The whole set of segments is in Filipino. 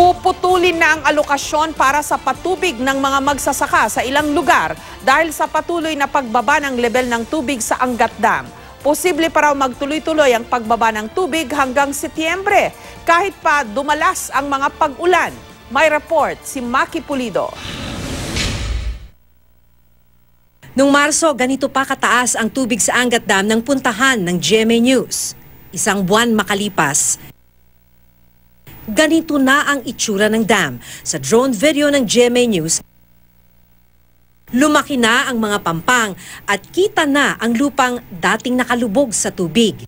Puputulin na ang alokasyon para sa patubig ng mga magsasaka sa ilang lugar dahil sa patuloy na pagbaba ng level ng tubig sa Angat Dam. Posible pa raw magtuloy-tuloy ang pagbaba ng tubig hanggang Setyembre kahit pa dumalas ang mga pag-ulan. May report si Maki Pulido. Noong Marso, ganito pa kataas ang tubig sa Angat Dam ng puntahan ng GMA News. Isang buwan makalipas, ganito na ang itsura ng dam. Sa drone video ng GMA News, lumaki na ang mga pampang at kita na ang lupang dating nakalubog sa tubig.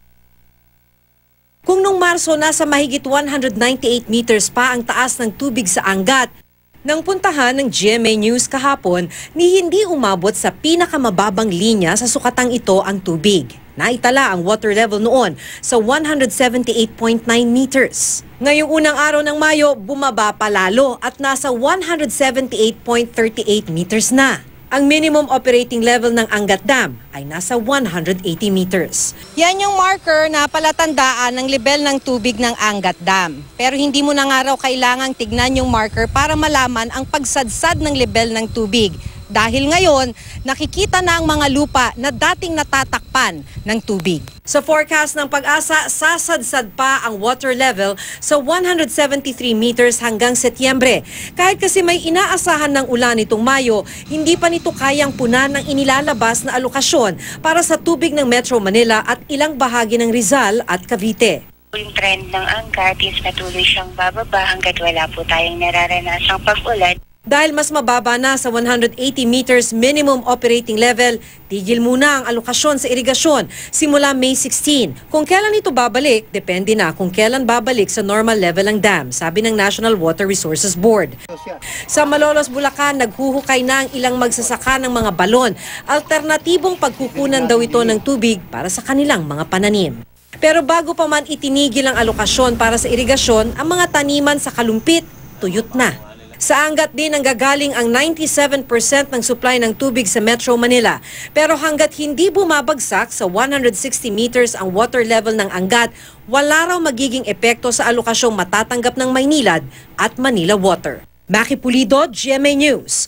Kung nung Marso nasa mahigit 198 meters pa ang taas ng tubig sa Angat, nang puntahan ng GMA News kahapon ni hindi umabot sa pinakamababang linya sa sukatang ito ang tubig. Naitala ang water level noon sa 178.9 meters. Ngayong unang araw ng Mayo, bumaba pa lalo at nasa 178.38 meters na. Ang minimum operating level ng Angat Dam ay nasa 180 meters. Yan yung marker na palatandaan ng level ng tubig ng Angat Dam. Pero hindi mo na nga raw kailangang tignan yung marker para malaman ang pagsadsad ng level ng tubig. Dahil ngayon, nakikita na ang mga lupa na dating natatakpan ng tubig. Sa forecast ng pag-asa, sasadsad pa ang water level sa 173 meters hanggang Setyembre. Kahit kasi may inaasahan ng ulan itong Mayo, hindi pa nito kayang punan ng inilalabas na alokasyon para sa tubig ng Metro Manila at ilang bahagi ng Rizal at Cavite. Yung trend ng angkat is patuloy siyang bababa hanggat wala po tayong nararanasang pag-ulan. Dahil mas mababa na sa 180 meters minimum operating level, tigil muna ang alokasyon sa irigasyon simula May 16. Kung kailan ito babalik, depende na kung kailan babalik sa normal level ang dam, sabi ng National Water Resources Board. Sa Malolos, Bulacan, naghuhukay na ang ilang magsasaka ng mga balon. Alternatibong pagkukunan daw ito ng tubig para sa kanilang mga pananim. Pero bago pa man itinigil ang alokasyon para sa irigasyon, ang mga taniman sa kalumpit, tuyot na. Sa Angat din ang gagaling ang 97% ng supply ng tubig sa Metro Manila. Pero hanggat hindi bumabagsak sa 160 meters ang water level ng Angat, wala raw magiging epekto sa alokasyong matatanggap ng Maynilad at Manila Water. Maki Pulido, GMA News.